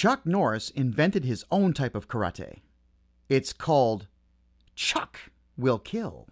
Chuck Norris invented his own type of karate. It's called Chuck Will Kill.